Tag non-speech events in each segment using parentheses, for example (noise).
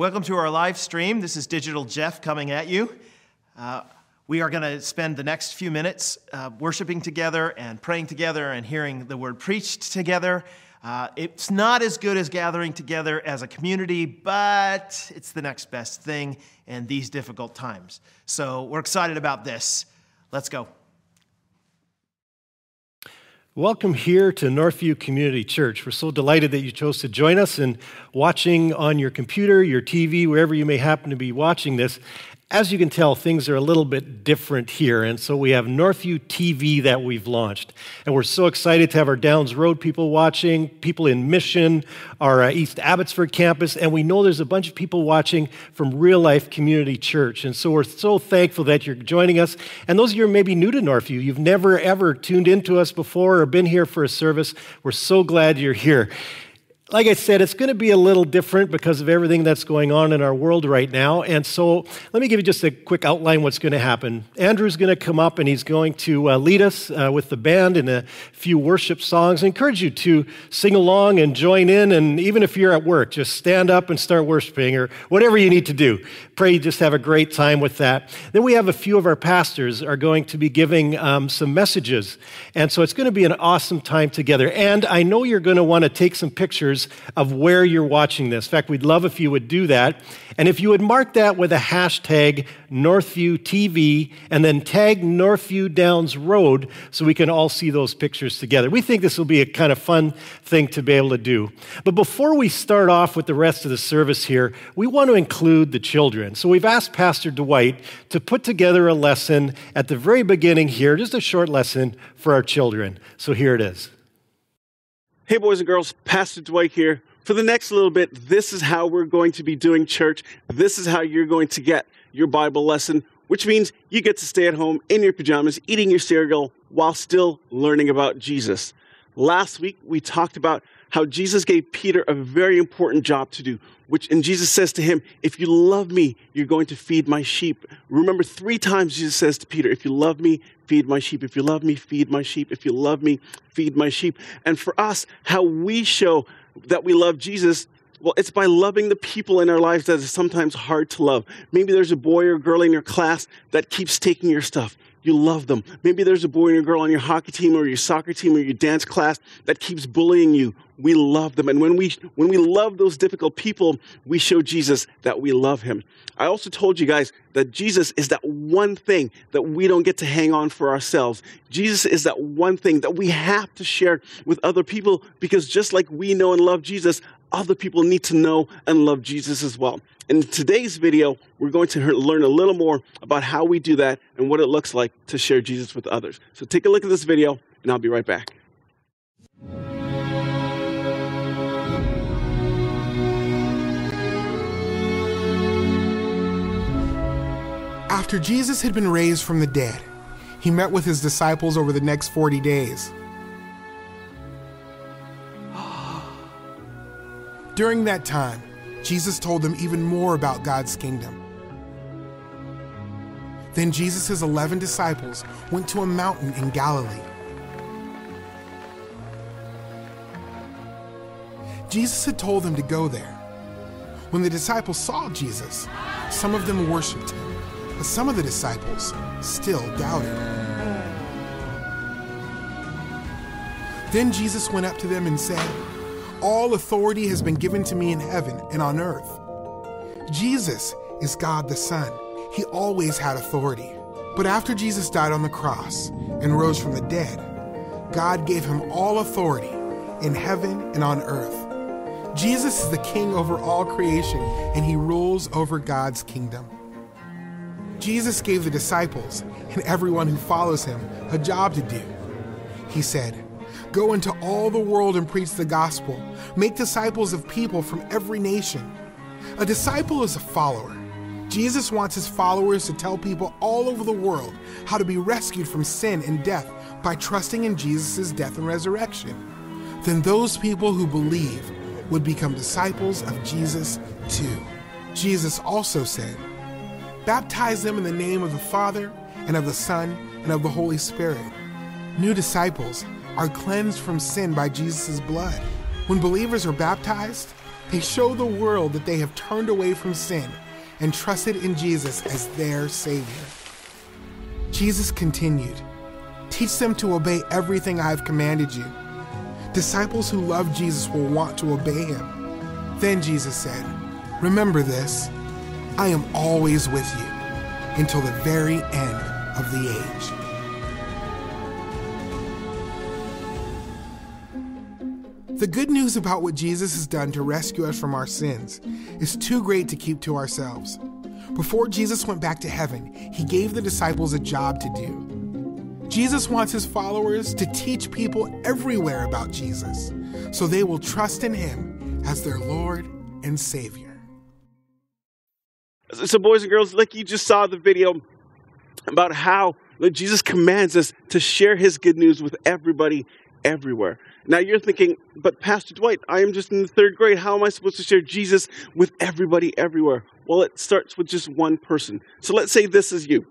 Welcome to our live stream. This is Digital Jeff coming at you. Uh, we are going to spend the next few minutes uh, worshiping together and praying together and hearing the word preached together. Uh, it's not as good as gathering together as a community, but it's the next best thing in these difficult times. So we're excited about this. Let's go. Welcome here to Northview Community Church. We're so delighted that you chose to join us and watching on your computer, your TV, wherever you may happen to be watching this. As you can tell, things are a little bit different here. And so we have Northview TV that we've launched. And we're so excited to have our Downes Road people watching, people in Mission, our uh, East Abbotsford campus. And we know there's a bunch of people watching from Real Life Community Church. And so we're so thankful that you're joining us. And those of you who may be new to Northview, you've never ever tuned into us before or been here for a service, we're so glad you're here like I said, it's going to be a little different because of everything that's going on in our world right now. And so let me give you just a quick outline what's going to happen. Andrew's going to come up and he's going to uh, lead us uh, with the band in a few worship songs. I encourage you to sing along and join in. And even if you're at work, just stand up and start worshiping or whatever you need to do. Pray you just have a great time with that. Then we have a few of our pastors are going to be giving um, some messages. And so it's going to be an awesome time together. And I know you're going to want to take some pictures of where you're watching this. In fact, we'd love if you would do that. And if you would mark that with a hashtag Northview TV and then tag Northview Downes Road so we can all see those pictures together. We think this will be a kind of fun thing to be able to do. But before we start off with the rest of the service here, we want to include the children. So we've asked Pastor Dwight to put together a lesson at the very beginning here, just a short lesson for our children. So here it is. Hey, boys and girls, Pastor Dwight here. For the next little bit, this is how we're going to be doing church. This is how you're going to get your Bible lesson, which means you get to stay at home in your pajamas, eating your cereal while still learning about Jesus. Last week, we talked about how Jesus gave Peter a very important job to do, which, and Jesus says to him, If you love me, you're going to feed my sheep. Remember, three times Jesus says to Peter, If you love me, feed my sheep. If you love me, feed my sheep. If you love me, feed my sheep. And for us, how we show that we love Jesus well, it's by loving the people in our lives that is sometimes hard to love. Maybe there's a boy or girl in your class that keeps taking your stuff you love them. Maybe there's a boy and a girl on your hockey team or your soccer team or your dance class that keeps bullying you. We love them. And when we, when we love those difficult people, we show Jesus that we love him. I also told you guys that Jesus is that one thing that we don't get to hang on for ourselves. Jesus is that one thing that we have to share with other people because just like we know and love Jesus, other people need to know and love Jesus as well. In today's video, we're going to learn a little more about how we do that and what it looks like to share Jesus with others. So take a look at this video, and I'll be right back. After Jesus had been raised from the dead, he met with his disciples over the next 40 days. During that time, Jesus told them even more about God's kingdom. Then Jesus' 11 disciples went to a mountain in Galilee. Jesus had told them to go there. When the disciples saw Jesus, some of them worshiped him, but some of the disciples still doubted. Then Jesus went up to them and said, all authority has been given to me in heaven and on earth. Jesus is God the Son. He always had authority. But after Jesus died on the cross and rose from the dead, God gave him all authority in heaven and on earth. Jesus is the king over all creation, and he rules over God's kingdom. Jesus gave the disciples and everyone who follows him a job to do. He said, Go into all the world and preach the gospel. Make disciples of people from every nation. A disciple is a follower. Jesus wants his followers to tell people all over the world how to be rescued from sin and death by trusting in Jesus' death and resurrection. Then those people who believe would become disciples of Jesus too. Jesus also said, Baptize them in the name of the Father, and of the Son, and of the Holy Spirit. New disciples are cleansed from sin by Jesus' blood. When believers are baptized, They show the world that they have turned away from sin and trusted in Jesus as their Savior. Jesus continued, Teach them to obey everything I have commanded you. Disciples who love Jesus will want to obey him. Then Jesus said, Remember this I am always with you until the very end of the age. The good news about what Jesus has done to rescue us from our sins is too great to keep to ourselves. Before Jesus went back to heaven, he gave the disciples a job to do. Jesus wants his followers to teach people everywhere about Jesus so they will trust in him as their Lord and Savior. So, boys and girls, like you just saw the video about how Jesus commands us to share his good news with everybody everywhere. Now you're thinking, but Pastor Dwight, I am just in the third grade. How am I supposed to share Jesus with everybody everywhere? Well, it starts with just one person. So let's say this is you.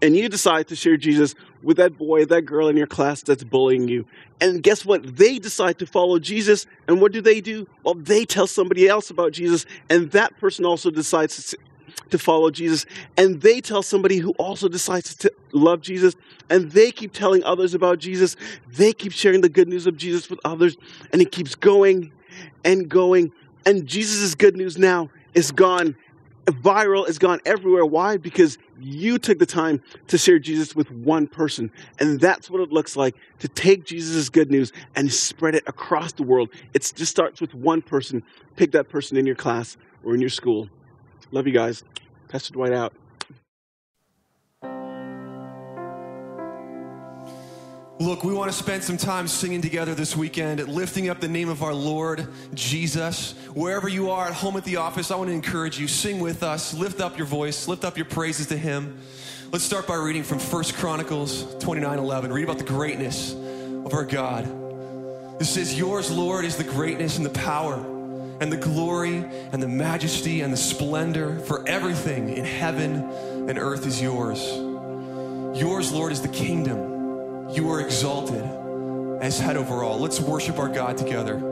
And you decide to share Jesus with that boy, that girl in your class that's bullying you. And guess what? They decide to follow Jesus. And what do they do? Well, they tell somebody else about Jesus. And that person also decides to follow Jesus, and they tell somebody who also decides to love Jesus, and they keep telling others about Jesus. They keep sharing the good news of Jesus with others, and it keeps going and going. And Jesus' good news now is gone viral, is gone everywhere. Why? Because you took the time to share Jesus with one person. And that's what it looks like to take Jesus' good news and spread it across the world. It just starts with one person. Pick that person in your class or in your school. Love you guys. Pastor Dwight out. Look, we want to spend some time singing together this weekend, lifting up the name of our Lord Jesus. Wherever you are, at home, at the office, I want to encourage you, sing with us, lift up your voice, lift up your praises to Him. Let's start by reading from 1 Chronicles 29 11. Read about the greatness of our God. It says, Yours, Lord, is the greatness and the power and the glory and the majesty and the splendor, for everything in heaven and earth is yours. Yours, Lord, is the kingdom. You are exalted as head over all. Let's worship our God together.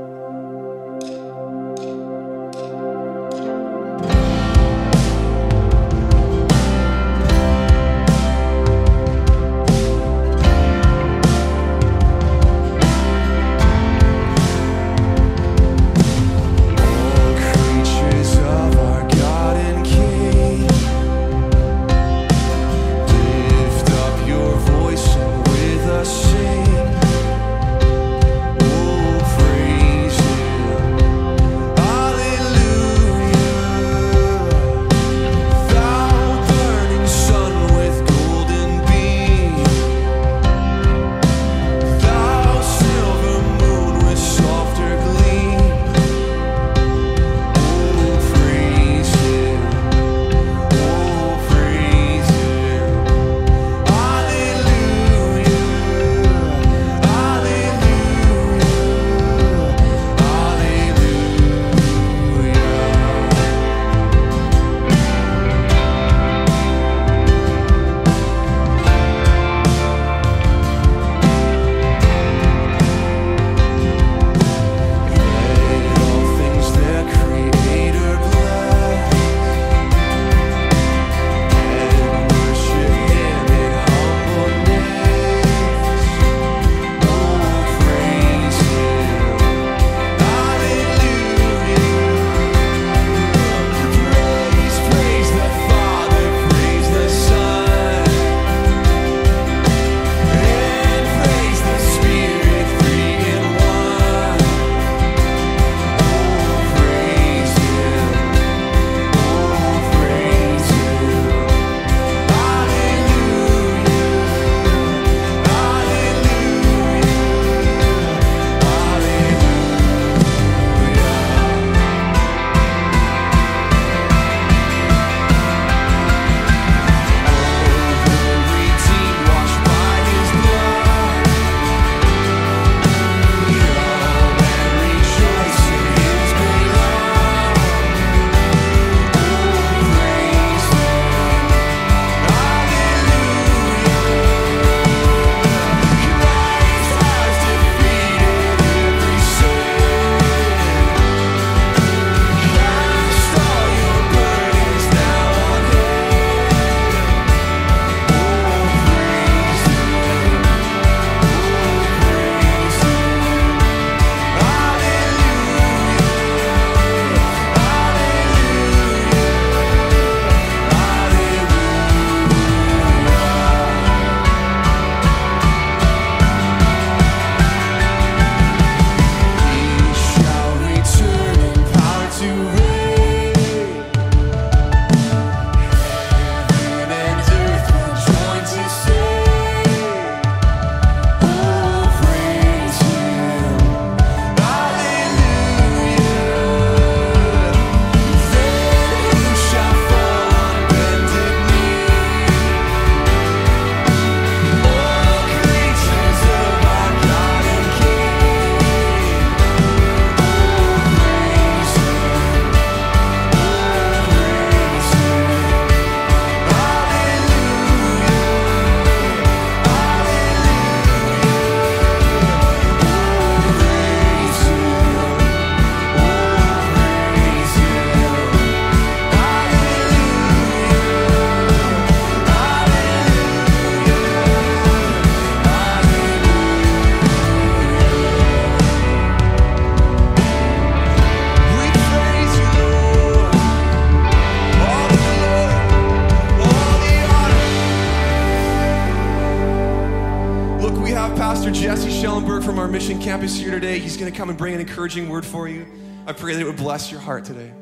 Campus here today. He's going to come and bring an encouraging word for you. I pray that it would bless your heart today.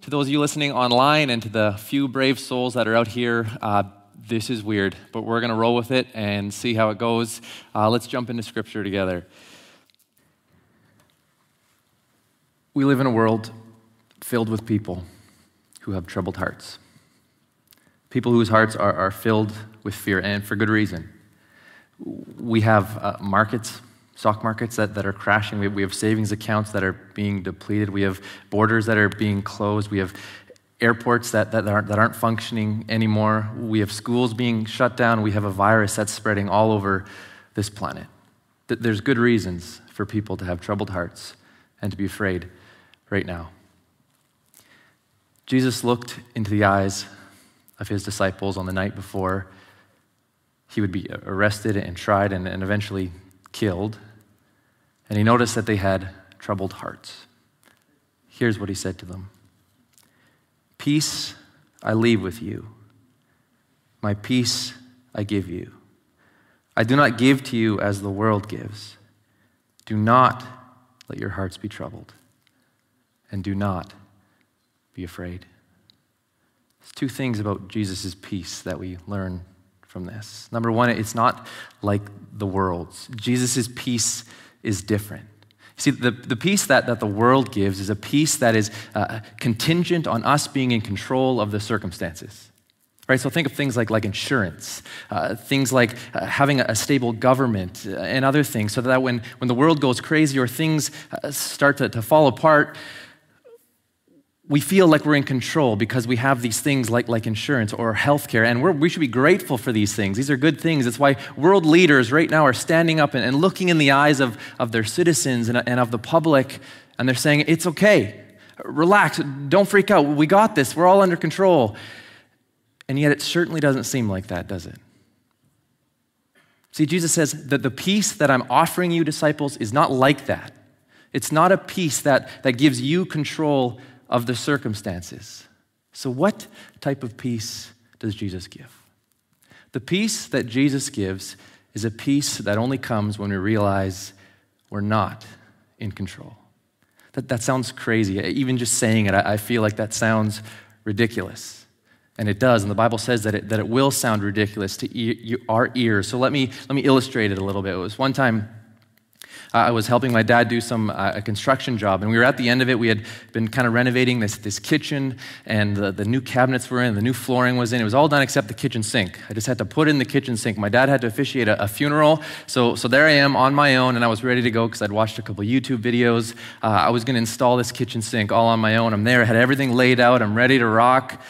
To those of you listening online and to the few brave souls that are out here, uh, this is weird, but we're going to roll with it and see how it goes. Uh, let's jump into scripture together. We live in a world filled with people who have troubled hearts. People whose hearts are, are filled with fear, and for good reason. We have uh, markets, stock markets that, that are crashing. We have, we have savings accounts that are being depleted. We have borders that are being closed. We have airports that, that, aren't, that aren't functioning anymore. We have schools being shut down. We have a virus that's spreading all over this planet. There's good reasons for people to have troubled hearts and to be afraid right now. Jesus looked into the eyes of his disciples on the night before he would be arrested and tried and, and eventually killed. And he noticed that they had troubled hearts. Here's what he said to them Peace I leave with you, my peace I give you. I do not give to you as the world gives. Do not let your hearts be troubled, and do not be afraid. Two things about Jesus' peace that we learn from this. Number one, it's not like the world's. Jesus' peace is different. See, the, the peace that, that the world gives is a peace that is uh, contingent on us being in control of the circumstances. Right? So think of things like, like insurance, uh, things like uh, having a, a, stable government, uh, and other things, so that when, when the world goes crazy or things uh, start to, to fall apart, we feel like we're in control because we have these things like, like insurance or healthcare, and we should be grateful for these things. These are good things. It's why world leaders right now are standing up and, and looking in the eyes of, of their citizens and, and of the public, and they're saying, It's okay. Relax. Don't freak out. We got this. We're all under control. And yet, it certainly doesn't seem like that, does it? See, Jesus says that the peace that I'm offering you, disciples, is not like that. It's not a peace that, that gives you control of the circumstances. So, what type of peace does Jesus give? The peace that Jesus gives is a peace that only comes when we realize we're not in control. That, that sounds crazy. Even just saying it, I, I feel like that sounds ridiculous. And it does. And the Bible says that it, that it will sound ridiculous to e- our ears. So let me, let me illustrate it a little bit. It was one time uh, I was helping my dad do some uh, a construction job, and we were at the end of it. We had been kind of renovating this, this kitchen, and the, the new cabinets were in, the new flooring was in. It was all done except the kitchen sink. I just had to put in the kitchen sink. My dad had to officiate a, a funeral, so, so there I am on my own, and I was ready to go because I'd watched a couple YouTube videos. Uh, I was going to install this kitchen sink all on my own. I'm there, I had everything laid out, I'm ready to rock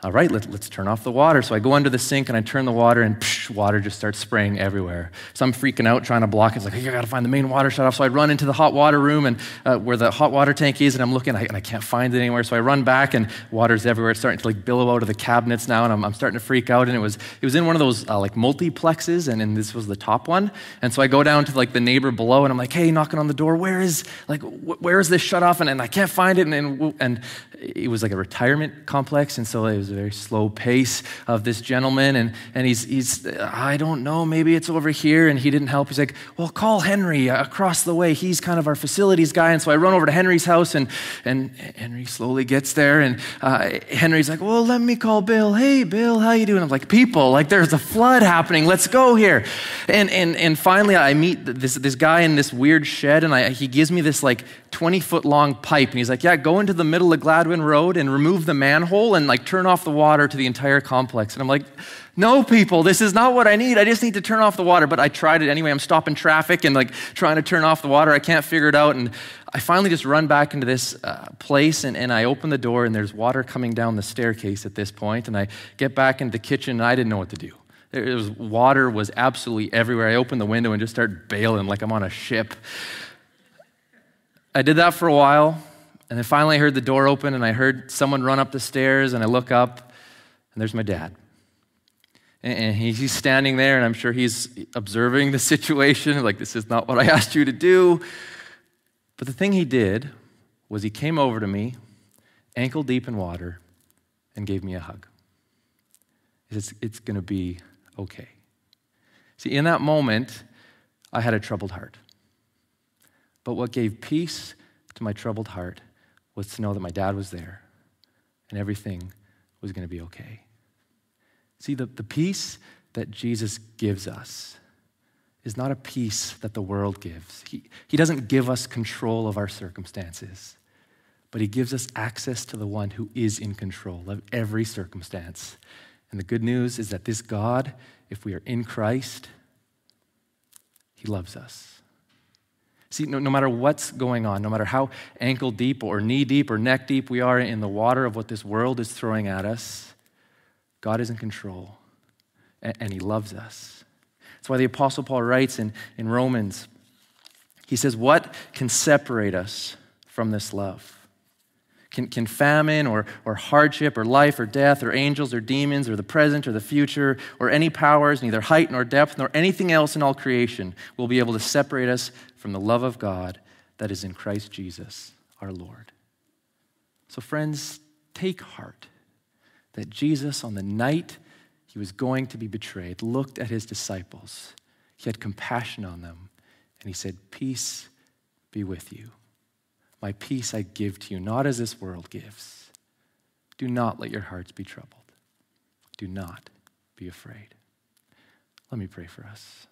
all right, let, us turn off the water. So I go under the sink and I turn the water, and psh, water just starts spraying everywhere. So I'm freaking out, trying to block it. It's like, hey, I gotta find the main water shut off. So I run into the hot water room and uh, where the hot water tank is, and I'm looking, and I can't find it anywhere. So I run back, and water's everywhere. It's starting to like billow out of the cabinets now, and I'm, I'm starting to freak out. And it was, it was in one of those uh, like multiplexes, and, and this was the top one. And so I go down to like the neighbor below, and I'm like, hey, knocking on the door, where is like, wh- where is this shut off? And, and I can't find it. And, and, and it was like a retirement complex, and so it was a very slow pace of this gentleman. And, and he's, he's, I don't know, maybe it's over here. And he didn't help. He's like, well, call Henry across the way. He's kind of our facilities guy. And so I run over to Henry's house, and, and Henry slowly gets there. And uh, Henry's like, well, let me call Bill. Hey, Bill, how you doing? I'm like, people, like there's a flood happening. Let's go here. And, and, and finally, I meet this, this guy in this weird shed, and I, he gives me this like 20 foot long pipe. And he's like, yeah, go into the middle of Gladwin Road and remove the manhole and like turn off the water to the entire complex. And I'm like, no, people, this is not what I need. I just need to turn off the water. But I tried it anyway. I'm stopping traffic and like trying to turn off the water. I can't figure it out. And I finally just run back into this uh, place and, and I open the door and there's water coming down the staircase at this point. And I get back into the kitchen and I didn't know what to do. There was water was absolutely everywhere. I open the window and just start bailing like I'm on a ship. I did that for a while, and then finally I heard the door open and I heard someone run up the stairs, and I look up, and there's my dad. And he's standing there, and I'm sure he's observing the (laughs) situation, like, this is not what I asked you to do. But the thing he did was he came over to me, ankle deep in water, and gave me a hug. He says, it's going to be okay. See, in that moment, I had a troubled heart. But what gave peace to my troubled heart was to know that my dad was there and everything was going to be okay. See, the, the peace that Jesus gives us is not a peace that the world gives. He, he doesn't give us control of our circumstances, but He gives us access to the one who is in control of every circumstance. And the good news is that this God, if we are in Christ, He loves us. See, no, no, matter what's going on, no matter how ankle deep or knee deep or neck deep we are in the water of what this world is throwing at us, God is in control and, and He loves us. That's why the Apostle Paul writes in, in Romans, he says, What can separate us from this love? Can, can famine or, or hardship or life or death or angels or demons or the present or the future or any powers, neither height nor depth nor anything else in all creation will be able to separate us from the love of God that is in Christ Jesus our Lord? So, friends, take heart that Jesus, on the night he was going to be betrayed, looked at his disciples. He had compassion on them, and he said, Peace be with you. My peace I give to you, not as this world gives. Do not let your hearts be troubled. Do not be afraid. Let me pray for us.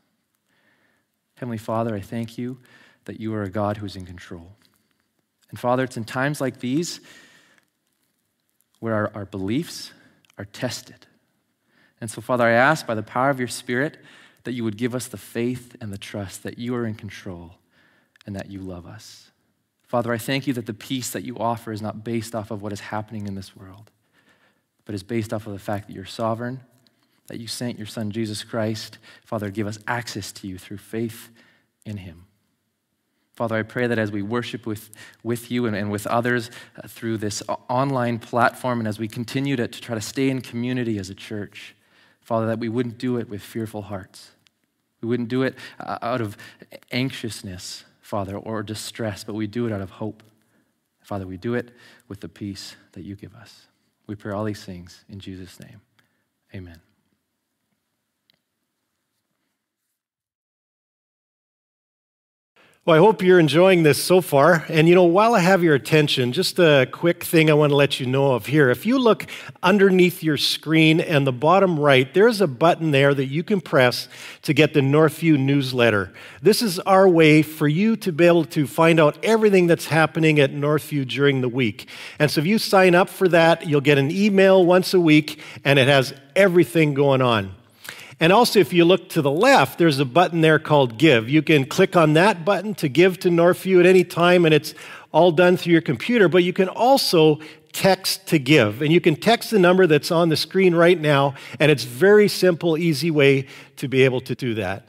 Heavenly Father, I thank you that you are a God who is in control. And Father, it's in times like these where our, our beliefs are tested. And so, Father, I ask by the power of your Spirit that you would give us the faith and the trust that you are in control and that you love us. Father, I thank you that the peace that you offer is not based off of what is happening in this world, but is based off of the fact that you're sovereign, that you sent your Son, Jesus Christ. Father, give us access to you through faith in him. Father, I pray that as we worship with, with you and, and with others uh, through this online platform, and as we continue to, to try to stay in community as a church, Father, that we wouldn't do it with fearful hearts. We wouldn't do it uh, out of anxiousness, Father, or distress, but we do it out of hope. Father, we do it with the peace that you give us. We pray all these things in Jesus' name. Amen. Well, I hope you're enjoying this so far. And you know, while I have your attention, just a quick thing I want to let you know of here. If you look underneath your screen and the bottom right, there's a button there that you can press to get the Northview newsletter. This is our way for you to be able to find out everything that's happening at Northview during the week. And so if you sign up for that, you'll get an email once a week and it has everything going on. And also, if you look to the left, there's a button there called Give. You can click on that button to give to Northview at any time, and it's all done through your computer. But you can also text to give. And you can text the number that's on the screen right now, and it's very simple, easy way to be able to do that.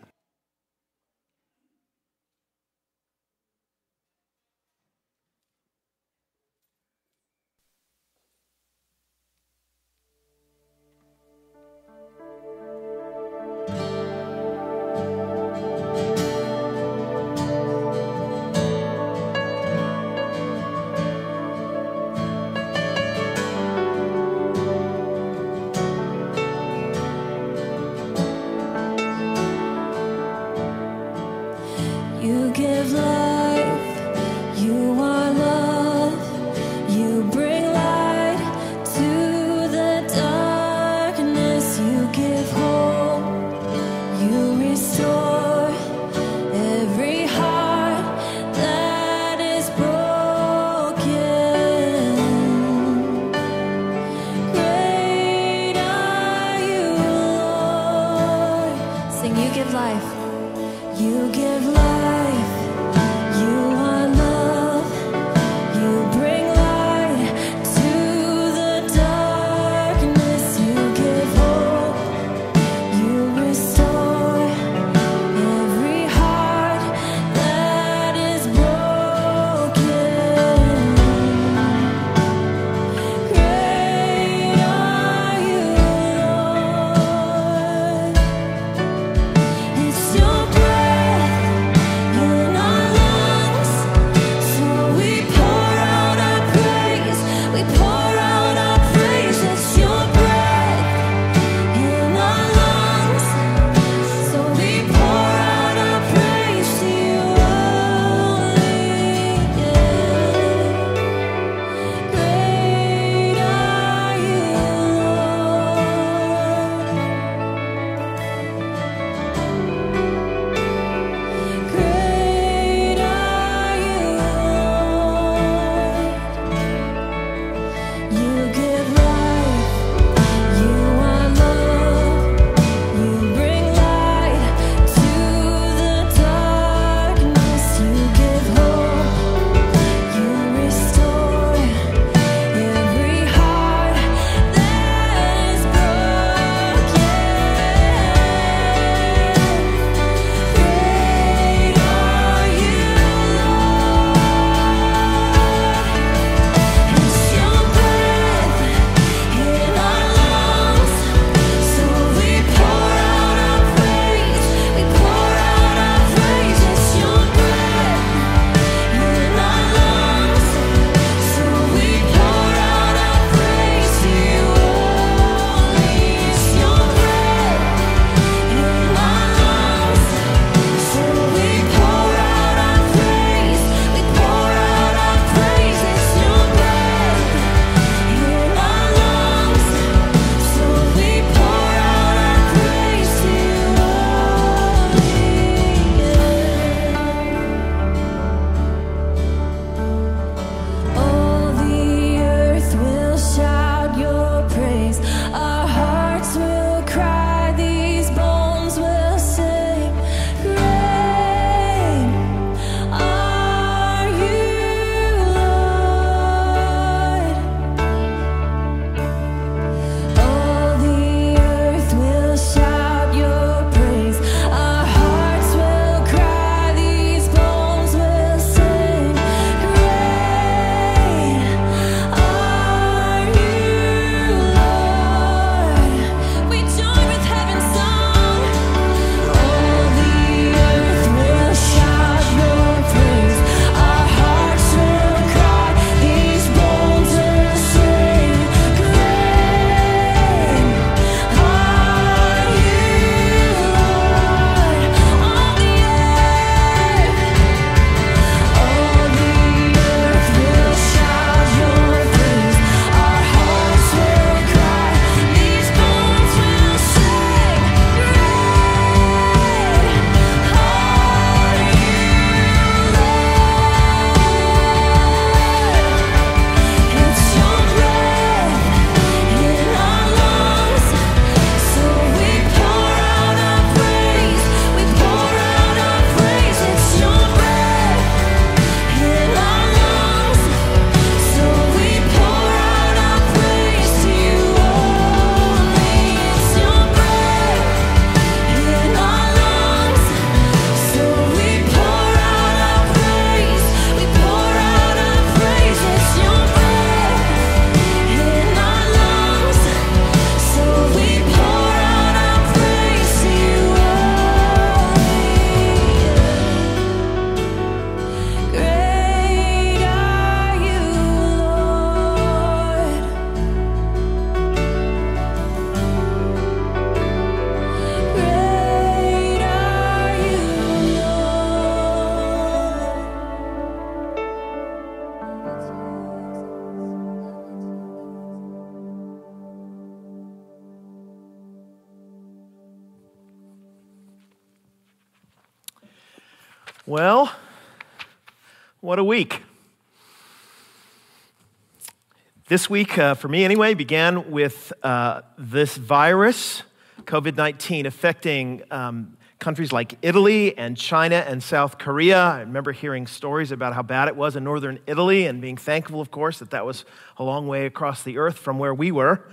This week, uh, for me anyway, began with uh, this virus, COVID 19, affecting um, countries like Italy and China and South Korea. I remember hearing stories about how bad it was in northern Italy and being thankful, of course, that that was a long way across the earth from where we were.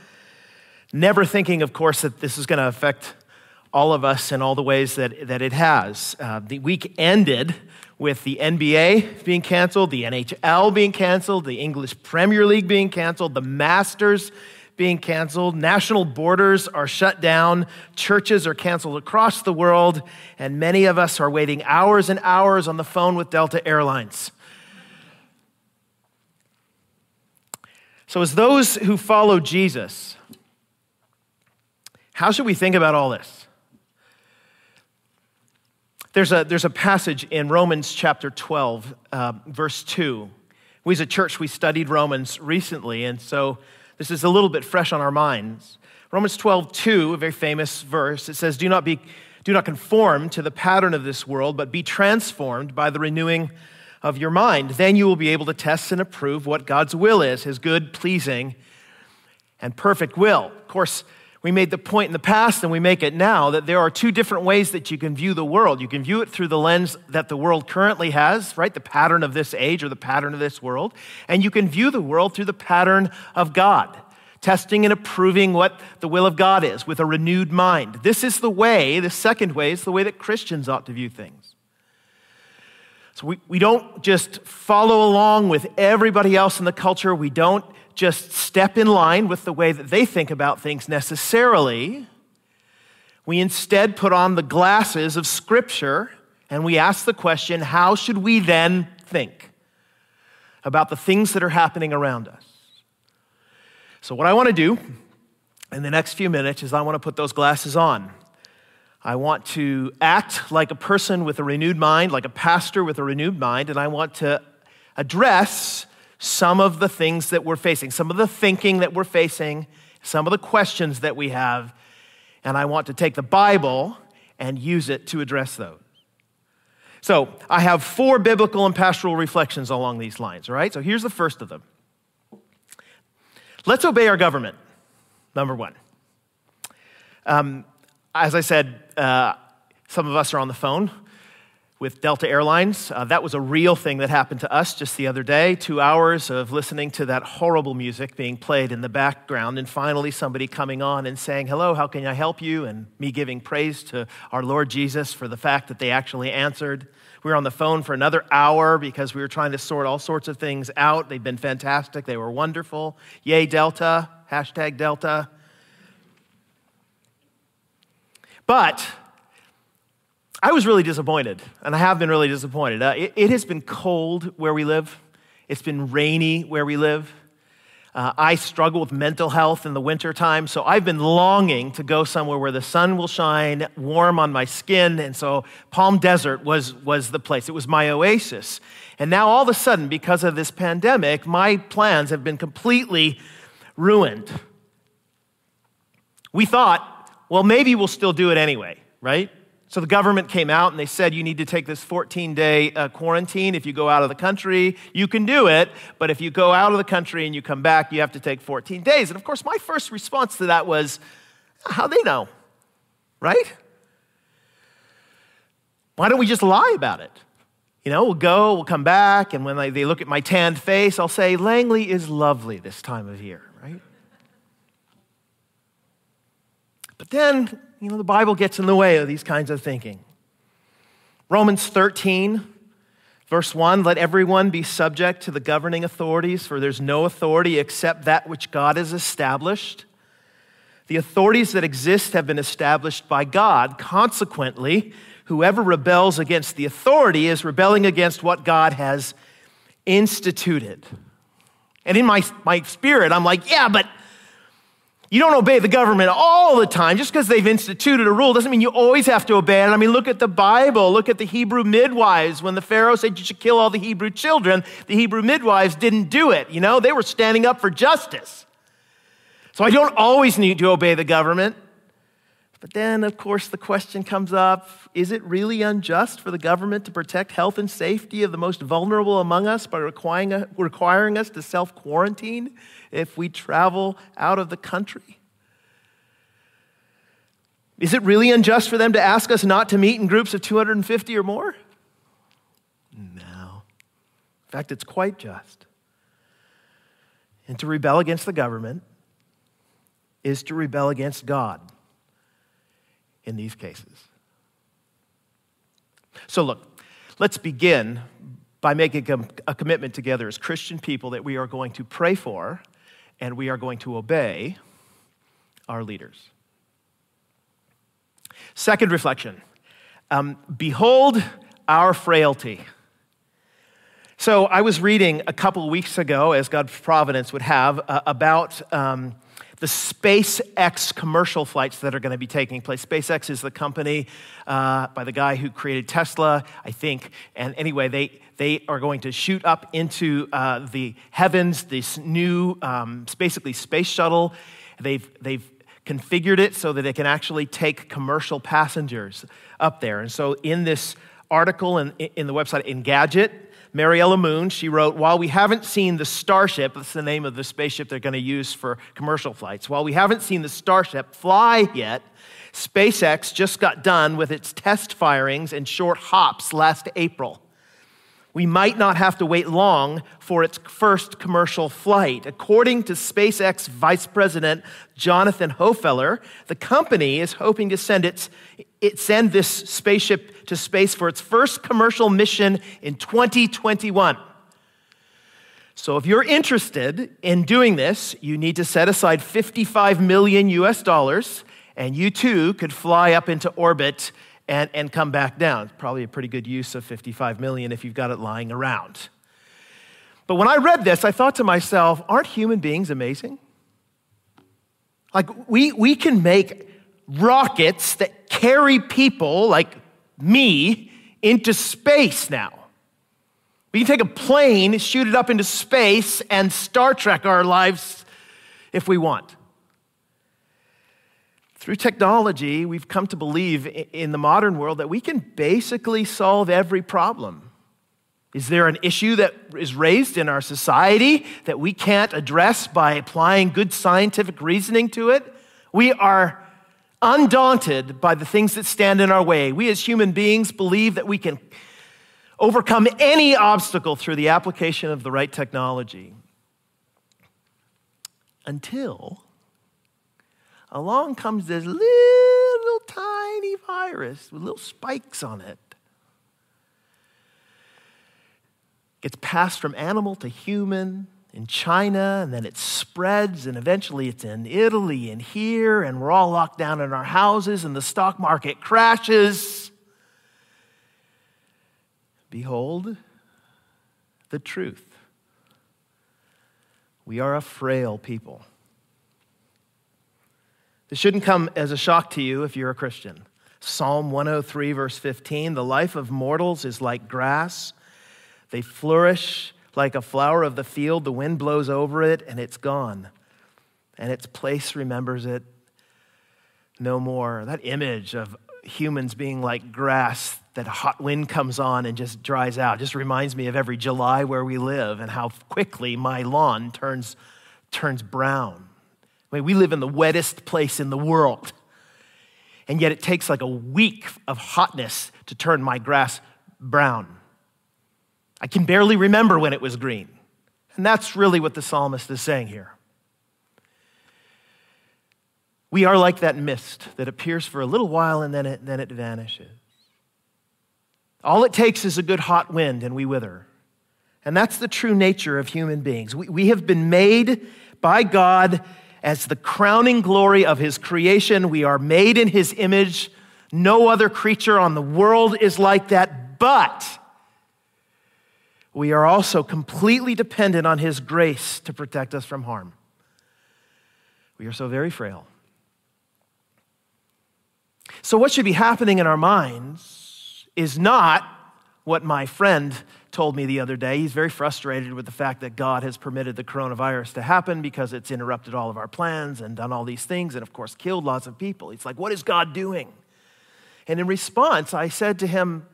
Never thinking, of course, that this is going to affect all of us in all the ways that, that it has. Uh, the week ended with the NBA being canceled, the NHL being canceled, the English Premier League being canceled, the Masters being canceled, national borders are shut down, churches are canceled across the world, and many of us are waiting hours and hours on the phone with Delta Airlines. So, as those who follow Jesus, how should we think about all this? There's a, there's a passage in Romans chapter 12, uh, verse 2. We as a church, we studied Romans recently, and so this is a little bit fresh on our minds. Romans 12, 2, a very famous verse, it says, Do not, be, do not conform to the pattern of this world, but be transformed by the renewing of your mind. Then you will be able to test and approve what God's will is, his good, pleasing, and perfect will. Of course, we made the point in the past and we make it now that there are two different ways that you can view the world. You can view it through the lens that the world currently has, right? The pattern of this age or the pattern of this world. And you can view the world through the pattern of God, testing and approving what the will of God is with a renewed mind. This is the way, the second way is the way that Christians ought to view things. So we, we don't just follow along with everybody else in the culture. We don't just step in line with the way that they think about things necessarily. We instead put on the glasses of Scripture and we ask the question how should we then think about the things that are happening around us? So, what I want to do in the next few minutes is I want to put those glasses on. I want to act like a person with a renewed mind, like a pastor with a renewed mind, and I want to address some of the things that we're facing, some of the thinking that we're facing, some of the questions that we have, and I want to take the Bible and use it to address those. So, I have four biblical and pastoral reflections along these lines, all right? So, here's the first of them. Let's obey our government, number one. Um, as I said, uh, some of us are on the phone with Delta Airlines. Uh, that was a real thing that happened to us just the other day. Two hours of listening to that horrible music being played in the background, and finally somebody coming on and saying, Hello, how can I help you? And me giving praise to our Lord Jesus for the fact that they actually answered. We were on the phone for another hour because we were trying to sort all sorts of things out. They've been fantastic, they were wonderful. Yay, Delta, hashtag Delta. But I was really disappointed, and I have been really disappointed. Uh, it, it, has been cold where we live, it's been rainy where we live. Uh, I struggle with mental health in the wintertime, so I've been longing to go somewhere where the sun will shine warm on my skin. And so Palm Desert was, was the place, it was my oasis. And now, all of a sudden, because of this pandemic, my plans have been completely ruined. We thought, well, maybe we'll still do it anyway, right? So the government came out and they said you need to take this 14 day uh, quarantine if you go out of the country. You can do it, but if you go out of the country and you come back, you have to take 14 days. And of course, my first response to that was, how they know, right? Why don't we just lie about it? You know, we'll go, we'll come back, and when they look at my tanned face, I'll say, Langley is lovely this time of year, right? But then you know, the Bible gets in the way of these kinds of thinking. Romans 13, verse 1 let everyone be subject to the governing authorities, for there's no authority except that which God has established. The authorities that exist have been established by God. Consequently, whoever rebels against the authority is rebelling against what God has instituted. And in my, my spirit, I'm like, yeah, but you don't obey the government all the time. Just because they've instituted a rule doesn't mean you always have to obey it. I mean, look at the Bible. Look at the Hebrew midwives. When the Pharaoh said you should kill all the Hebrew children, the Hebrew midwives didn't do it. You know, they were standing up for justice. So I don't always need to obey the government. But then, of course, the question comes up is it really unjust for the government to protect health and safety of the most vulnerable among us by requiring, requiring us to self quarantine if we travel out of the country? Is it really unjust for them to ask us not to meet in groups of 250 or more? No. In fact, it's quite just. And to rebel against the government is to rebel against God in these cases. So, look, let's begin by making a, commitment together as Christian people that we are going to pray for and we are going to obey our leaders. Second reflection um, Behold our frailty. So I was reading a couple weeks ago, as God's providence would have, uh, about um, the SpaceX commercial flights that are going to be taking place. SpaceX is the company uh, by the guy who created Tesla, I think. And anyway, they, they are going to shoot up into uh, the heavens, this new, um, basically, space shuttle. They've, they've configured it so that it can actually take commercial passengers up there. And so, in this article in, in the website Engadget, Mariella Moon, she wrote, While we haven't seen the Starship, that's the name of the spaceship they're going to use for commercial flights, while we haven't seen the Starship fly yet, SpaceX just got done with its test firings and short hops last April we might not have to wait long for its first commercial flight. According to SpaceX Vice President Jonathan Hofeller, the company is hoping to send, its, it send this spaceship to space for its first commercial mission in 2021. So if you're interested in doing this, you need to set aside 55 million US dollars, and you too could fly up into orbit and, and come back down. Probably a pretty good use of 55 million if you've got it lying around. But when I read this, I thought to myself, aren't human beings amazing? Like, we, we can make rockets that carry people like me into space now. We can take a plane, shoot it up into space, and Star Trek our lives if we want. Through technology, we've come to believe in the modern world that we can basically solve every problem. Is there an issue that is raised in our society that we can't address by applying good scientific reasoning to it? We are undaunted by the things that stand in our way. We as human beings believe that we can overcome any obstacle through the application of the right technology. Until along comes this little tiny virus with little spikes on it. Gets passed from animal to human in China, and then it spreads, and eventually it's in Italy and here, and we're all locked down in our houses, and the stock market crashes. Behold the truth. We are a frail people. This shouldn't come as a shock to you if you're a Christian. Psalm 103, verse 15 The life of mortals is like grass, they flourish like a flower of the field. The wind blows over it, and it's gone, and its place remembers it no more. That image of humans being like grass that a hot wind comes on and just dries out just reminds me of every July where we live and how quickly my lawn turns, turns brown. I mean, we live in the wettest place in the world. And yet it takes like a week of hotness to turn my grass brown. I can barely remember when it was green. And that's really what the psalmist is saying here. We are like that mist that appears for a little while and then it, then it vanishes. All it takes is a good hot wind and we wither. And that's the true nature of human beings. We, we have been made by God as the crowning glory of his creation. We are made in his image. No other creature on the world is like that, but we are also completely dependent on his grace to protect us from harm. We are so very frail. So, what should be happening in our minds is not what my friend told me the other day he's very frustrated with the fact that God has permitted the coronavirus to happen because it's interrupted all of our plans and done all these things and, of course, killed lots of people. He's like, What is God doing? And in response, I said to him,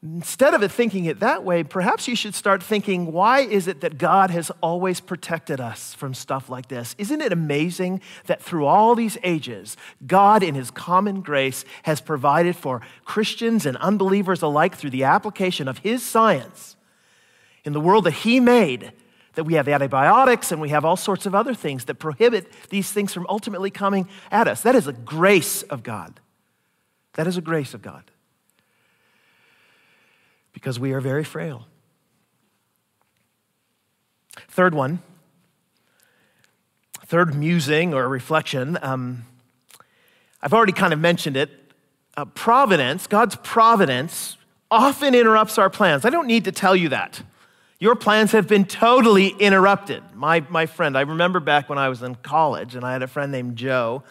Instead of thinking it that way, perhaps you should start thinking, why is it that God has always protected us from stuff like this? Isn't it amazing that through all these ages, God, in His common grace, has provided for Christians and unbelievers alike through the application of His science in the world that He made? That we have antibiotics and we have all sorts of other things that prohibit these things from ultimately coming at us. That is a grace of God. That is a grace of God because we are very frail. Third one, third musing or reflection. Um, I've already kind of mentioned it. Uh, providence, God's providence, often interrupts our plans. I don't need to tell you that. Your plans have been totally interrupted. My, my friend, I remember back when I was in college and I had a friend named Joe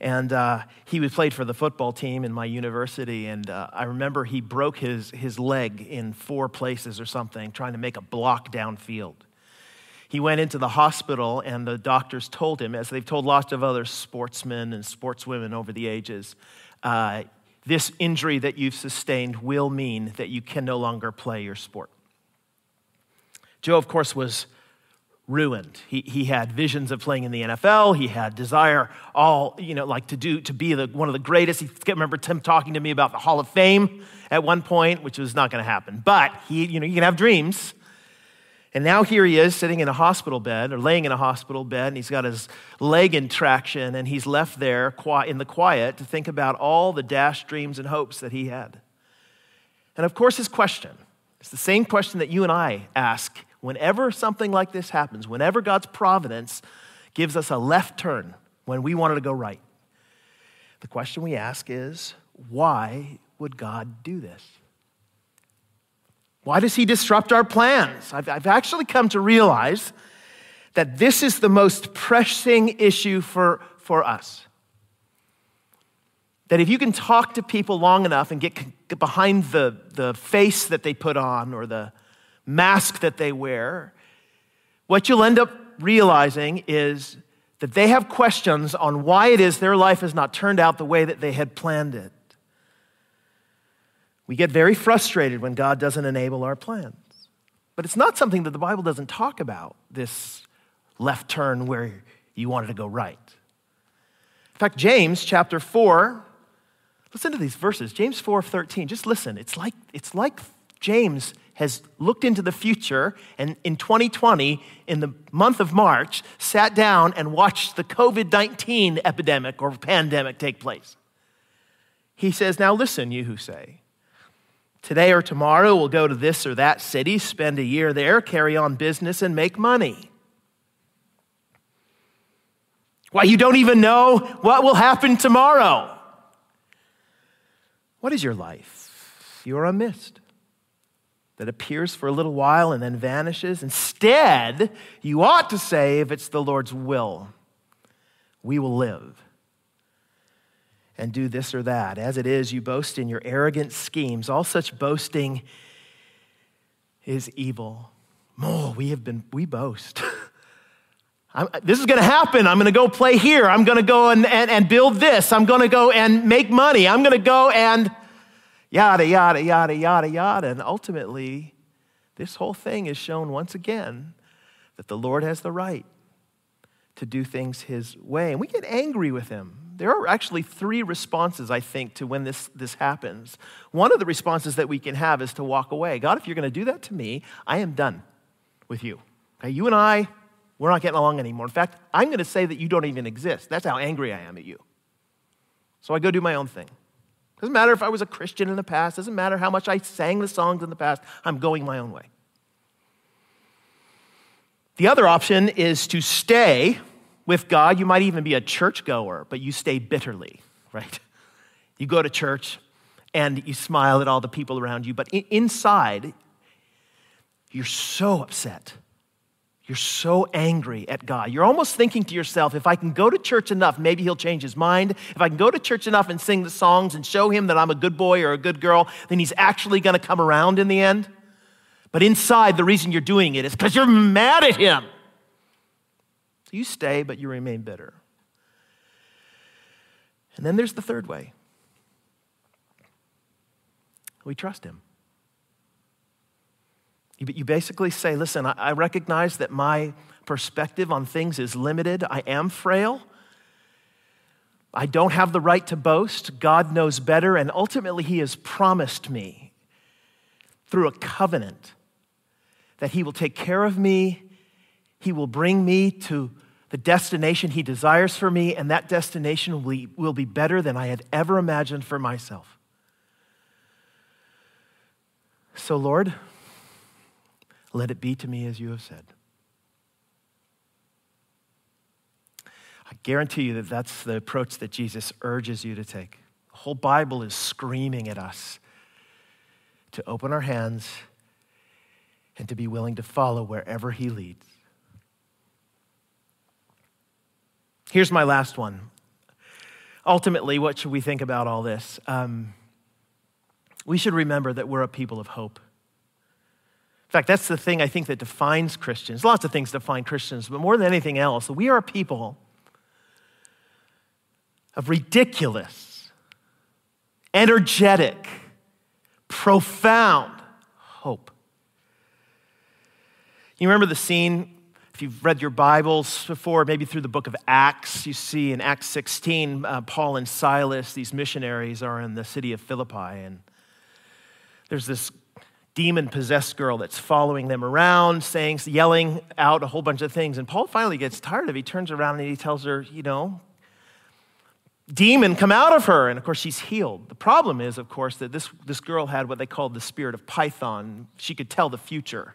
and uh, he was played for the football team in my university. And uh, I remember he broke his, his leg in four places or something, trying to make a block downfield. He went into the hospital, and the doctors told him, as they've told lots of other sportsmen and sportswomen over the ages, uh, this injury that you've sustained will mean that you can no longer play your sport. Joe, of course, was ruined. He, he had visions of playing in the NFL. He had desire, all, you know, like to do, to be the, one of the greatest. He, I remember Tim talking to me about the Hall of Fame at one point, which was not going to happen. But he, you know, you can have dreams. And now here he is sitting in a hospital bed or laying in a hospital bed, and he's got his leg in traction, and he's left there in the quiet to think about all the dashed dreams and hopes that he had. And of course, his question is the same question that you and I ask whenever something like this happens, whenever God's providence gives us a left turn when we wanted to go right, the question we ask is why would God do this? Why does He disrupt our plans? I've, I've actually come to realize that this is the most pressing issue for, for us. That if you can talk to people long enough and get, get behind the, the face that they put on or the, mask that they wear, what you'll end up realizing is that they have questions on why it is their life has not turned out the way that they had planned it. We get very frustrated when God doesn't enable our plans. But it's not something that the Bible doesn't talk about, this left turn where you wanted to go right. In fact, James chapter 4, listen to these verses. James 4 13, just listen. It's like, it's like James has looked into the future and in 2020, in the month of March, sat down and watched the COVID 19 epidemic or pandemic take place. He says, Now listen, you who say, Today or tomorrow we'll go to this or that city, spend a year there, carry on business, and make money. Why, you don't even know what will happen tomorrow. What is your life? You are a mist that appears for a little while and then vanishes. Instead, you ought to say, if it's the Lord's will, we will live and do this or that. As it is, you boast in your arrogant schemes. All such boasting is evil. Oh, we have been, we boast. (laughs) this is going to happen. I'm going to go play here. I'm going to go and, and, and build this. I'm going to go and make money. I'm going to go and yada, yada, yada, yada, yada. And ultimately, this whole thing is shown once again that the Lord has the right to do things his way. And we get angry with him. There are actually three responses, I think, to when this, this happens. One of the responses that we can have is to walk away. God, if you're going to do that to me, I am done with you. Okay, you and I, we're not getting along anymore. In fact, I'm going to say that you don't even exist. That's how angry I am at you. So I go do my own thing. Doesn't matter if I was a Christian in the past, doesn't matter how much I sang the songs in the past, I'm going my own way. The other option is to stay with God. You might even be a churchgoer, but you stay bitterly, (laughs) right? You go to church and you smile at all the people around you, but inside, you're so upset. You're so angry at God. You're almost thinking to yourself, if I can go to church enough, maybe he'll change his mind. If I can go to church enough and sing the songs and show him that I'm a good boy or a good girl, then he's actually going to come around in the end. But inside, the reason you're doing it is because you're mad at him. You stay, but you remain bitter. And then there's the third way we trust him. You basically say, listen, I recognize that my perspective on things is limited. I am frail. I don't have the right to boast. God knows better. And ultimately, He has promised me through a covenant that He will take care of me. He will bring me to the destination He desires for me, and that destination will be, better than I had ever imagined for myself. So, Lord, let it be to me as you have said. I guarantee you that that's the approach that Jesus urges you to take. The whole Bible is screaming at us to open our hands and to be willing to follow wherever He leads. Here's my last one. Ultimately, what should we think about all this? Um, we should remember that we're a people of hope. In fact, that's the thing I think that defines Christians. Lots of things define Christians, but more than anything else, we are people of ridiculous, energetic, profound hope. You remember the scene, if you've read your Bibles before, maybe through the book of Acts, you see in Acts 16, uh, Paul and Silas, these missionaries, are in the city of Philippi, and there's this demon possessed girl that's following them around, saying, yelling out a whole bunch of things. And Paul finally gets tired of it. He turns around and he tells her, you know, demon come out of her. And of course, she's healed. The problem is, of course, that this, this girl had what they called the spirit of Python. She could tell the future.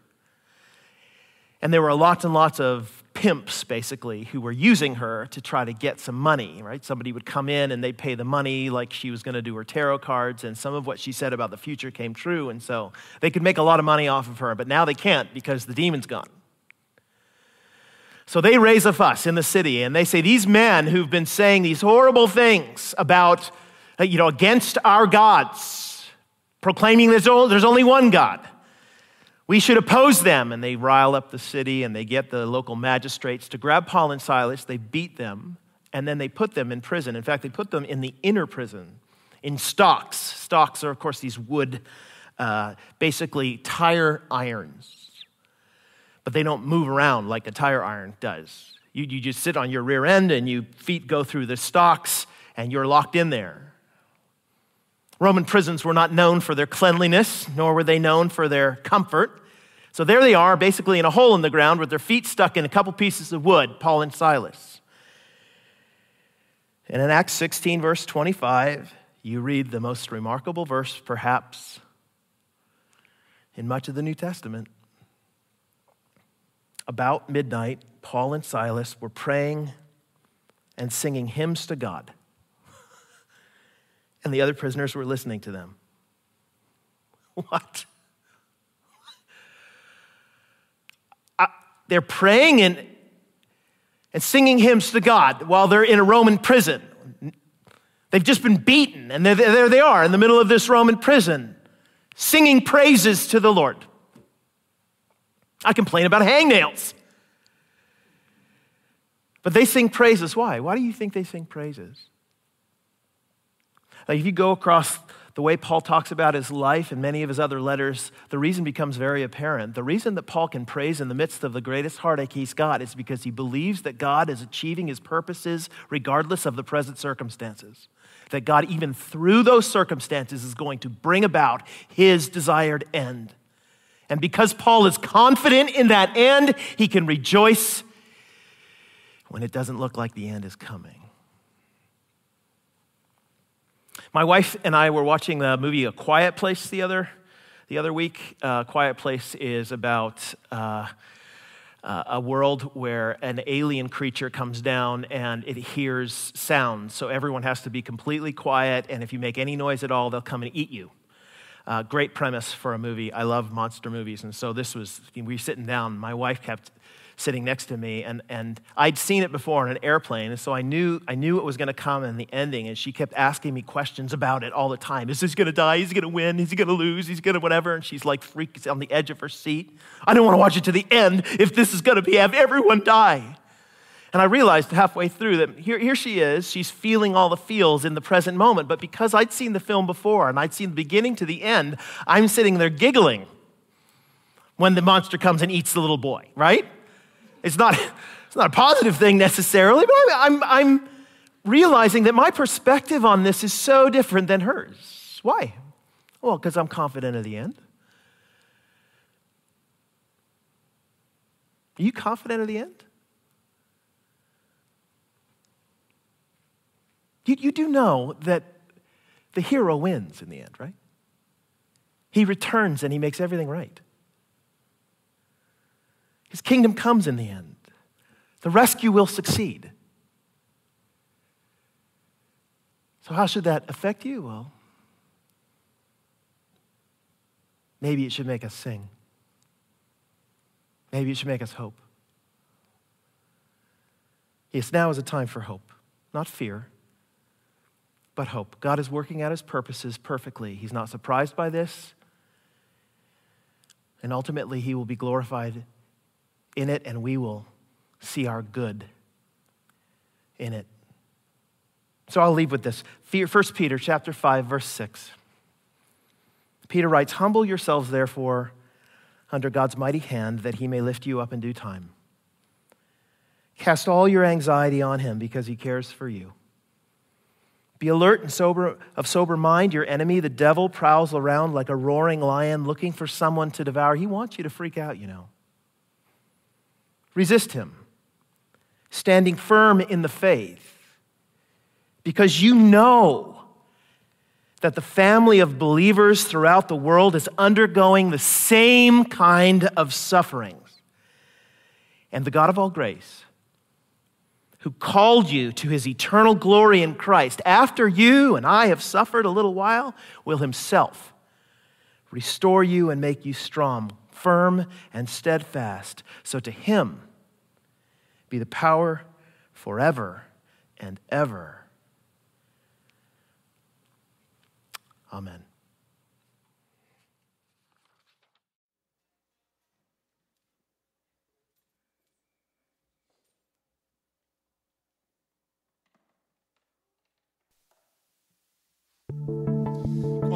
And there were lots and lots of pimps, basically, who were using her to try to get some money, right? Somebody would come in and they'd pay the money like she was going to do her tarot cards, and some of what she said about the future came true. And so they could make a lot of money off of her, but now they can't because the demon's gone. So they raise a fuss in the city, and they say, These men who've been saying these horrible things about, uh, you know, against our gods, proclaiming there's only one God we should oppose them. And they rile up the city and they get the local magistrates to grab Paul and Silas. They beat them and then they put them in prison. In fact, they put them in the inner prison in stocks. Stocks are, of course, these wood, uh, basically tire irons. But they don't move around like a tire iron does. You, you just sit on your rear end and your feet go through the stocks and you're locked in there. Roman prisons were not known for their cleanliness, nor were they known for their comfort. So there they are, basically in a hole in the ground with their feet stuck in a couple pieces of wood, Paul and Silas. And in Acts 16, verse 25, you read the most remarkable verse, perhaps, in much of the New Testament. About midnight, Paul and Silas were praying and singing hymns to God and the other prisoners were listening to them. (laughs) What? Uh, they're praying and, and singing hymns to God while they're in a Roman prison. They've just been beaten, and there, there they are in the middle of this Roman prison, singing praises to the Lord. I complain about hangnails. But they sing praises. Why? Why do you think they sing praises? Like if you go across the way Paul talks about his life and many of his other letters, the reason becomes very apparent. The reason that Paul can praise in the midst of the greatest heartache he's got is because he believes that God is achieving his purposes regardless of the present circumstances. That God, even through those circumstances, is going to bring about his desired end. And because Paul is confident in that end, he can rejoice when it doesn't look like the end is coming. My wife and I were watching the movie A Quiet Place the other, the other week. Uh, Quiet Place is about uh, uh, a world where an alien creature comes down and it hears sounds. So everyone has to be completely quiet, and if you make any noise at all, they'll come and eat you. Uh, great premise for a movie. I love monster movies. And so this was, we were sitting down. My wife kept sitting next to me, and, and I'd seen it before on an airplane, and so I knew, I knew it was going to come in the ending, and she kept asking me questions about it all the time. Is this going to die? Is he going to win? Is he going to lose? Is He's going to whatever, and she's like freaked on the edge of her seat. I don't want to watch it to the end if this is going to be have everyone die. And I realized halfway through that here, here she is, she's feeling all the feels in the present moment, but because I'd seen the film before and I'd seen the beginning to the end, I'm sitting there giggling when the monster comes and eats the little boy, right? It's not, it's not a positive thing necessarily, but I'm, I'm, I'm realizing that my perspective on this is so different than hers. Why? Well, because I'm confident of the end. Are you confident of the end? You, you do know that the hero wins in the end, right? He returns and he makes everything right. His kingdom comes in the end. The rescue will succeed. So, how should that affect you? Well, maybe it should make us sing. Maybe it should make us hope. Yes, now is a time for hope, not fear, but hope. God is working out his purposes perfectly. He's not surprised by this. And ultimately, he will be glorified in it, and we will see our good in it. So I'll leave with this. 1 Peter chapter 5, verse 6. Peter writes, Humble yourselves, therefore, under God's mighty hand, that he may lift you up in due time. Cast all your anxiety on him because he cares for you. Be alert and sober, of sober mind. Your enemy, the devil, prowls around like a roaring lion looking for someone to devour. He wants you to freak out, you know. Resist him, standing firm in the faith, because you know that the family of believers throughout the world is undergoing the same kind of sufferings. And the God of all grace, who called you to his eternal glory in Christ, after you and I have suffered a little while, will himself restore you and make you strong firm and steadfast. So to him be the power forever and ever. Amen.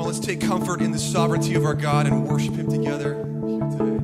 Let's take comfort in the sovereignty of our God and worship Him together here today.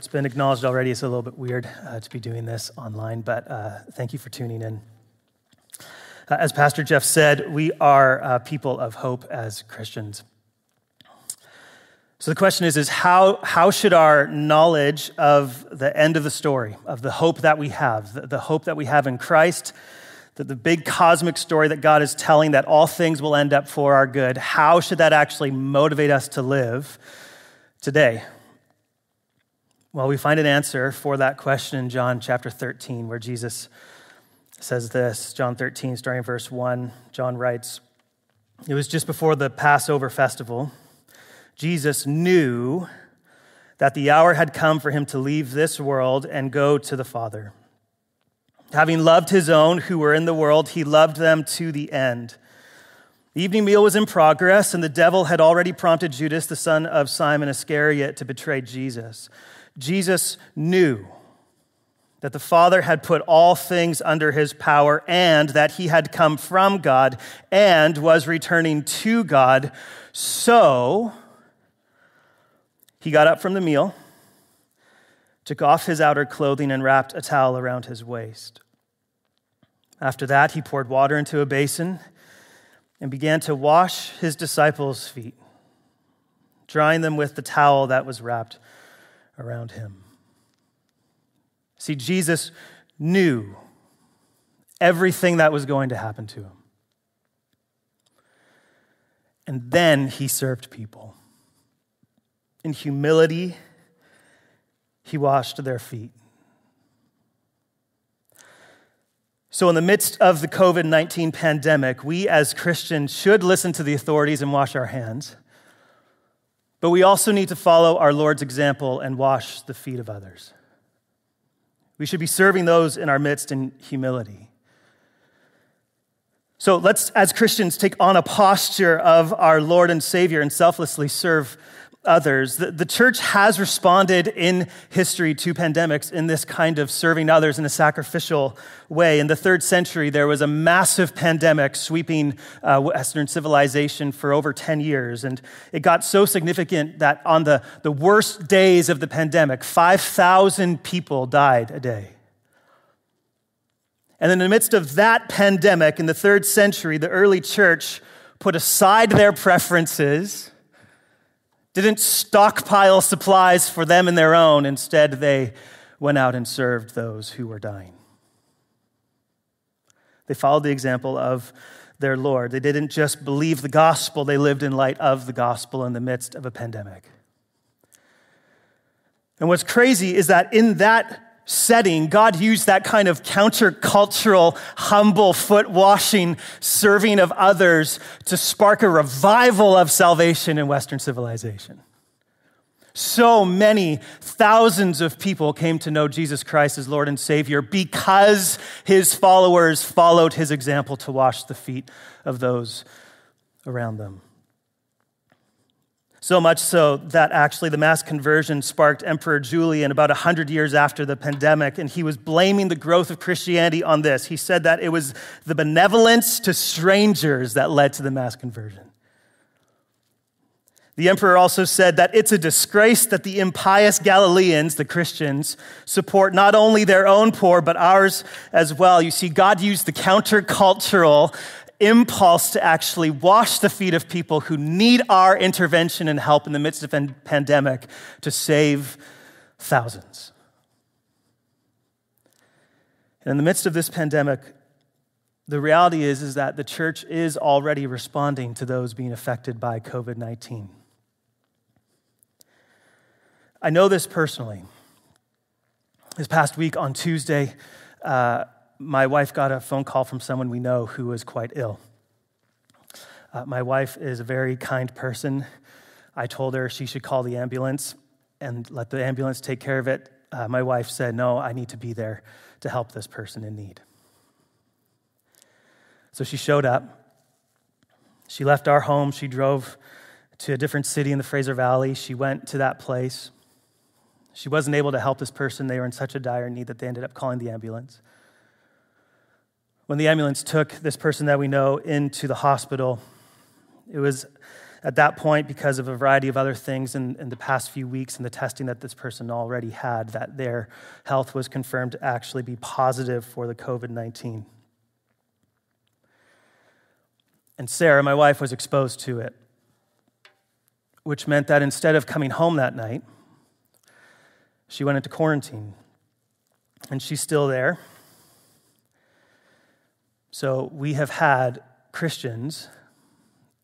It's been acknowledged already, it's a little bit weird uh, to be doing this online, but uh, thank you for tuning in. Uh, as Pastor Jeff said, we are uh, people of hope as Christians. So the question is, is how, how should our knowledge of the end of the story, of the hope that we have, the, the hope that we have in Christ, that the big cosmic story that God is telling that all things will end up for our good, how should that actually motivate us to live today? Well, we find an answer for that question in John chapter 13, where Jesus says this John 13, starting verse 1. John writes, It was just before the Passover festival. Jesus knew that the hour had come for him to leave this world and go to the Father. Having loved his own who were in the world, he loved them to the end. The evening meal was in progress, and the devil had already prompted Judas, the son of Simon Iscariot, to betray Jesus. Jesus knew that the Father had put all things under his power and that he had come from God and was returning to God. So he got up from the meal, took off his outer clothing, and wrapped a towel around his waist. After that, he poured water into a basin and began to wash his disciples' feet, drying them with the towel that was wrapped around him. See, Jesus knew everything that was going to happen to him. And then he served people. In humility, he washed their feet. So, in the midst of the COVID 19 pandemic, we as Christians should listen to the authorities and wash our hands. But we also need to follow our Lord's example and wash the feet of others. We should be serving those in our midst in humility. So let's, as Christians, take on a posture of our Lord and Savior and selflessly serve others. The, the, church has responded in history to pandemics in this kind of serving others in a sacrificial way. In the third century, there was a massive pandemic sweeping uh, Western civilization for over 10 years. And it got so significant that on the, the worst days of the pandemic, 5,000 people died a day. And in the midst of that pandemic in the third century, the early church put aside their preferences didn't stockpile supplies for them and their own. Instead, they went out and served those who were dying. They followed the example of their Lord. They didn't just believe the gospel, they lived in light of the gospel in the midst of a pandemic. And what's crazy is that in that setting, God used that kind of countercultural, humble, foot washing, serving of others to spark a revival of salvation in Western civilization. So many thousands of people came to know Jesus Christ as Lord and Savior because his followers followed his example to wash the feet of those around them. So much so that actually the mass conversion sparked Emperor Julian about 100 years after the pandemic, and he was blaming the growth of Christianity on this. He said that it was the benevolence to strangers that led to the mass conversion. The emperor also said that it's a disgrace that the impious Galileans, the Christians, support not only their own poor, but ours as well. You see, God used the countercultural impulse to actually wash the feet of people who need our intervention and help in the midst of a pandemic to save thousands. And in the midst of this pandemic, the reality is, is that the church is already responding to those being affected by COVID 19. I know this personally. This past week on Tuesday, uh, my wife got a phone call from someone we know who was quite ill. Uh, my wife is a very kind person. I told her she should call the ambulance and let the ambulance take care of it. Uh, my wife said, No, I need to be there to help this person in need. So she showed up. She left our home. She drove to a different city in the Fraser Valley. She went to that place. She wasn't able to help this person. They were in such a dire need that they ended up calling the ambulance. When the ambulance took this person that we know into the hospital, it was At that point, because of a variety of other things in, in the past few weeks and the testing that this person already had, that their health was confirmed to actually be positive for the COVID 19. And Sarah, my wife, was exposed to it, which meant that instead of coming home that night, she went into quarantine. And she's still there. So we have had Christians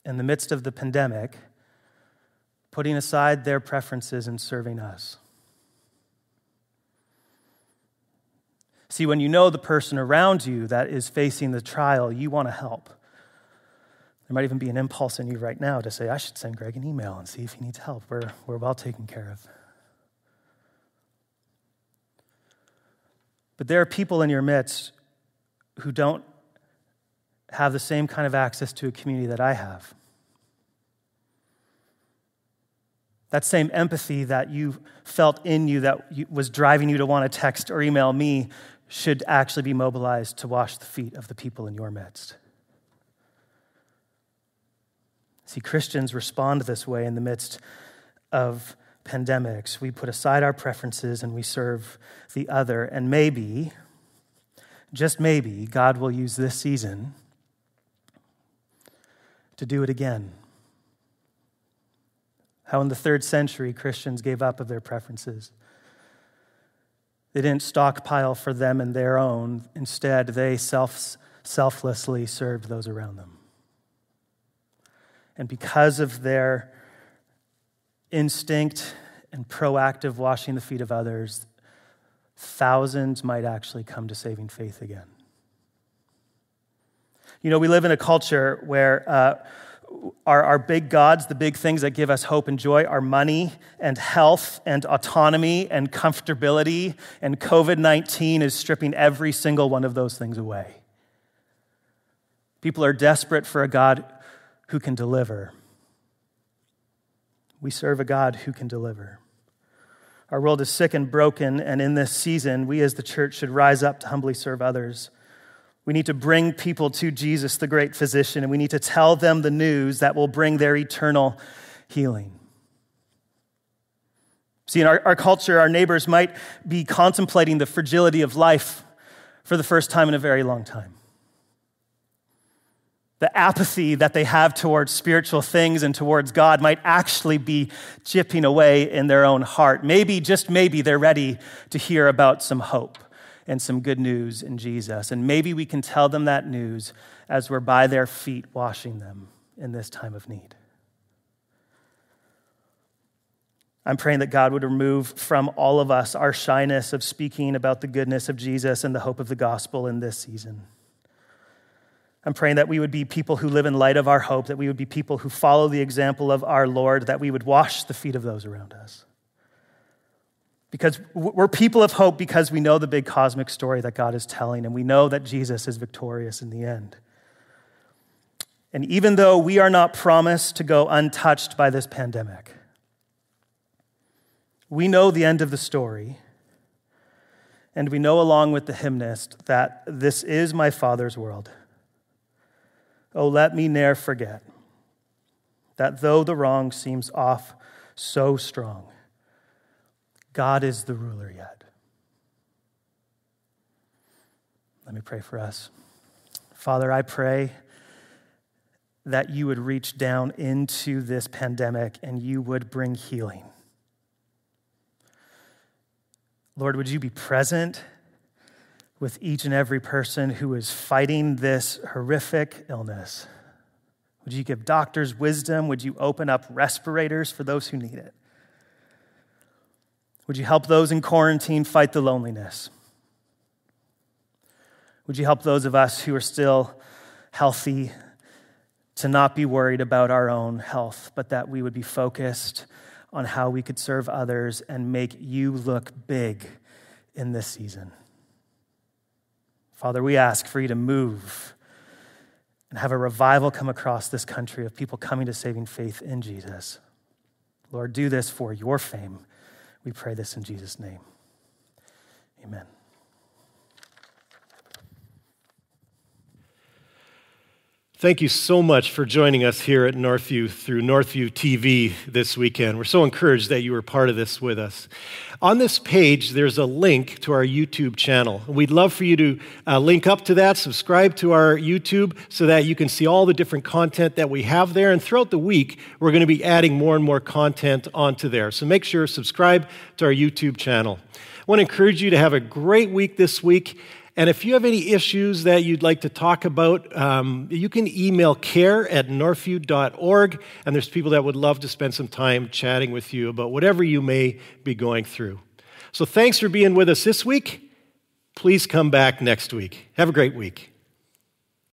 in the midst of the pandemic putting aside their preferences and serving us. See, when you know the person around you that is facing the trial, you want to help. There might even be an impulse in you right now to say, I should send Greg an email and see if he needs help. We're, we're well taken care of. But there are people in your midst who don't have the same kind of access to a community that I have. That same empathy that you felt in you that was driving you to want to text or email me should actually be mobilized to wash the feet of the people in your midst. See, Christians respond this way in the midst of pandemics. We put aside our preferences and we serve the other. And maybe, just maybe, God will use this season to do it again. How in the third century Christians gave up of their preferences. They didn't stockpile for them and their own. Instead, they self, selflessly served those around them. And because of their instinct and proactive washing the feet of others, thousands might actually come to saving faith again. You know, we live in a culture where uh, our, our big gods, the big things that give us hope and joy, are money and health and autonomy and comfortability, and COVID 19 is stripping every single one of those things away. People are desperate for a God who can deliver. We serve a God who can deliver. Our world is sick and broken, and in this season, we as the church should rise up to humbly serve others. We need to bring people to Jesus, the great physician, and we need to tell them the news that will bring their eternal healing. See, in our, our culture, our neighbors might be contemplating the fragility of life for the first time in a very long time the apathy that they have towards spiritual things and towards God might actually be chipping away in their own heart. Maybe, just maybe, they're ready to hear about some hope and some good news in Jesus. And maybe we can tell them that news as we're by their feet washing them in this time of need. I'm praying that God would remove from all of us our shyness of speaking about the goodness of Jesus and the hope of the gospel in this season. I'm praying that we would be people who live in light of our hope, that we would be people who follow the example of our Lord, that we would wash the feet of those around us. Because we're people of hope because we know the big cosmic story that God is telling, and we know that Jesus is victorious in the end. And even though we are not promised to go untouched by this pandemic, we know the end of the story. And we know, along with the hymnist, that this is my Father's world. Oh, let me ne'er forget that though the wrong seems off so strong, God is the ruler yet. Let me pray for us. Father, I pray that you would reach down into this pandemic and you would bring healing. Lord, would you be present? with each and every person who is fighting this horrific illness. Would you give doctors wisdom? Would you open up respirators for those who need it? Would you help those in quarantine fight the loneliness? Would you help those of us who are still healthy to not be worried about our own health, but that we would be focused on how we could serve others and make you look big in this season? Father, we ask for you to move and have a revival come across this country of people coming to saving faith in Jesus. Lord, do this for your fame. We pray this in Jesus' name. Amen. Thank you so much for joining us here at Northview through Northview TV this weekend. We're so encouraged that you were part of this with us. On this page, there's a link to our YouTube channel. We'd love for you to uh, link up to that, subscribe to our YouTube so that you can see all the different content that we have there. And throughout the week, we're going to be adding more and more content onto there. So make sure subscribe to our YouTube channel. I want to encourage you to have a great week this week. And if you have any issues that you'd like to talk about, um, you can email care at northview.org. And there's people that would love to spend some time chatting with you about whatever you may be going through. So thanks for being with us this week. Please come back next week. Have a great week.